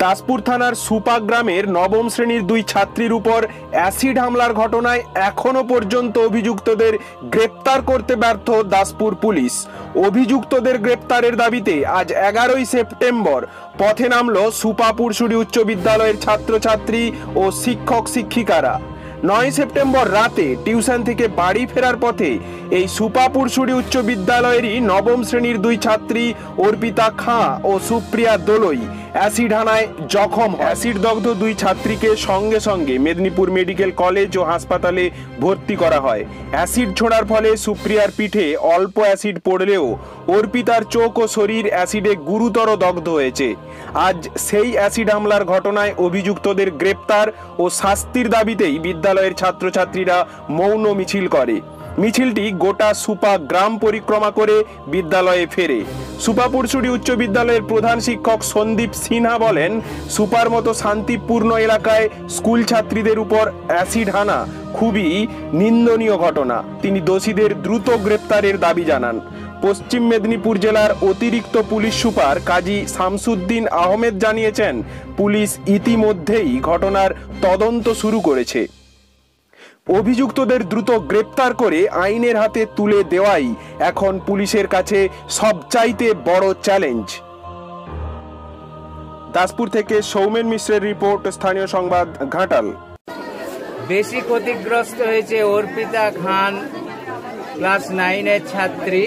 দাসপুর থানার সুপা গ্রামের নবম শ্রেণির দুই ছাত্রীর উপর অ্যাসিড হামলার ঘটনায় এখনও পর্যন্ত অভিযুক্তদের গ্রেপ্তার করতে ব্যর্থ দাসপুর পুলিশ। অভিযুক্তদের গ্রেপ্তারের দাবিতে আজ এগারোই সেপ্টেম্বর পথে নামল সুপা পুরসুরি উচ্চ বিদ্যালয়ের ছাত্রছাত্রী ও শিক্ষক শিক্ষিকারা। নয় সেপ্টেম্বর রাতে টিউশন থেকে বাড়ি ফেরার পথে এই সুপাপুরসুরি উচ্চ বিদ্যালয়েরই নবম শ্রেণির দুই ছাত্রী অর্পিতা খাঁ ও সুপ্রিয়া দোলই অ্যাসিড হানায় জখম। অ্যাসিড দগ্ধ দুই ছাত্রীকে সঙ্গে সঙ্গে মেদিনীপুর মেডিকেল কলেজ ও হাসপাতালে ভর্তি করা হয়। অ্যাসিড ছোড়ার ফলে সুপ্রিয়ার পিঠে অল্প অ্যাসিড পড়লেও অর্পিতার চোখ ও শরীর অ্যাসিডে গুরুতর দগ্ধ হয়েছে। আজ সেই অ্যাসিড হামলার ঘটনায় অভিযুক্তদের গ্রেপ্তার ও শাস্তির দাবিতেই বিদ্যালয়ের ছাত্রছাত্রীরা মৌন মিছিল করে। মিছিলটি গোটা সুপা গ্রাম পরিক্রমা করে বিদ্যালয়ে ফেরে। সুপা পুরসুরি উচ্চ বিদ্যালয়ের প্রধান শিক্ষক সন্দীপ সিনহা বলেন, সুপার মতো শান্তিপূর্ণ এলাকায় স্কুল ছাত্রীদের উপর অ্যাসিড হানা খুবই নিন্দনীয় ঘটনা। তিনি দোষীদের দ্রুত গ্রেপ্তারের দাবি জানান। পশ্চিম মেদিনীপুর জেলার অতিরিক্ত পুলিশ সুপার কাজী শামসুদ্দিন আহমেদ জানিয়েছেন, পুলিশ ইতিমধ্যেই ঘটনার তদন্ত শুরু করেছে। অভিযুক্তদের দ্রুত গ্রেপ্তার করে আইনের হাতে তুলে দেওয়াই এখন পুলিশের কাছে সবচাইতে বড় চ্যালেঞ্জ। দাসপুর থেকে সৌমেন মিশ্রের রিপোর্ট, স্থানীয় সংবাদ, ঘাটাল। বেশি ক্ষতিগ্রস্ত হয়েছে অর্পিতা খান, ক্লাস নাইনের ছাত্রী।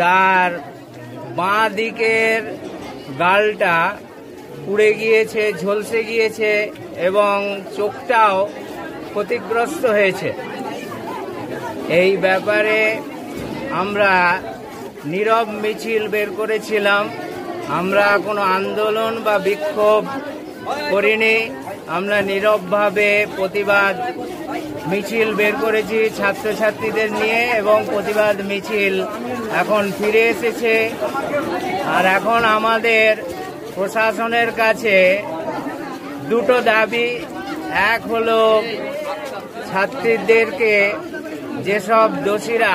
তার বাঁ দিকের গালটা পুড়ে গিয়েছে, ঝলসে গিয়েছে এবং চোখটাও ক্ষতিগ্রস্ত হয়েছে। এই ব্যাপারে আমরা নীরব মিছিল বের করেছিলাম। আমরা কোনো আন্দোলন বা বিক্ষোভ করিনি। আমরা নীরবভাবে প্রতিবাদ মিছিল বের করেছি ছাত্রছাত্রীদের নিয়ে এবং প্রতিবাদ মিছিল এখন ফিরে এসেছে। আর এখন আমাদের প্রশাসনের কাছে দুটো দাবি, এক হলো ছাত্রীদেরকে যেসব দোষীরা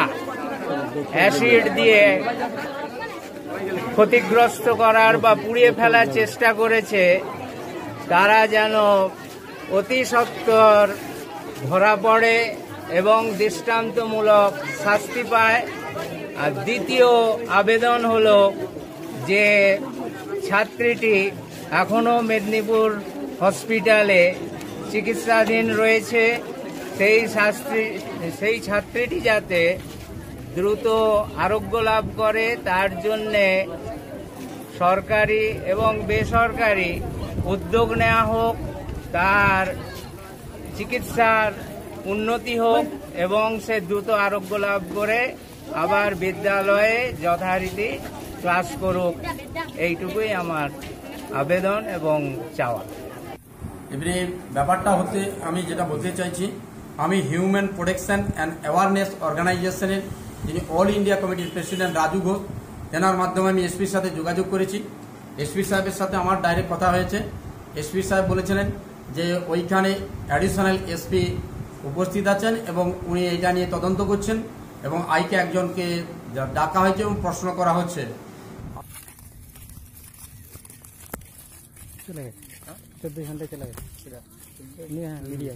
অ্যাসিড দিয়ে ক্ষতিগ্রস্ত করার বা পুড়িয়ে ফেলার চেষ্টা করেছে, তারা যেন অতি সত্বর ধরা পড়ে এবং দৃষ্টান্তমূলক শাস্তি পায়। আর দ্বিতীয় আবেদন হলো যে ছাত্রীটি এখনও মেদিনীপুর হসপিটালে চিকিৎসাধীন রয়েছে। সেই শাস্ত্রী, সেই ছাত্রীটি যাতে দ্রুত আরোগ্য লাভ করে, তার জন্যে সরকারি এবং বেসরকারি উদ্যোগ নেওয়া হোক, তার চিকিৎসার উন্নতি হোক এবং সে দ্রুত আরোগ্য লাভ করে, আবার বিদ্যালয়ে যথারীতি ক্লাস করুক। এইটুকুই আমার আবেদন এবং চাওয়া। এবারে ব্যাপারটা হতে আমি যেটা বলতে চাইছি আমি হিউম্যান প্রোটেকশন অ্যান্ড অ্যাওয়ারনেস অর্গানাইজেশনের যিনি অল ইন্ডিয়া কমিটির প্রেসিডেন্ট রাজু ঘোষ, তেনার মাধ্যমে আমি এসপির সাথে যোগাযোগ করেছি। এসপি সাহেবের সাথে আমার ডাইরেক্ট কথা হয়েছে। এসপি সাহেব বলেছিলেন যে ওইখানে অ্যাডিশনাল এসপি উপস্থিত আছেন এবং উনি এটা নিয়ে তদন্ত করছেন এবং আইকে একজনকে ডাকা হয়েছে এবং প্রশ্ন করা হচ্ছে। চলে গেছে। চব্বিশ ঘন্টায় চলে গেছে। নিয়ে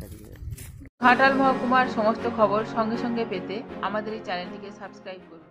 হ্যাঁ মিডিয়া ঘাটাল মহকুমার সমস্ত খবর সঙ্গে সঙ্গে পেতে আমাদের এই চ্যানেলটিকে সাবস্ক্রাইব করুন।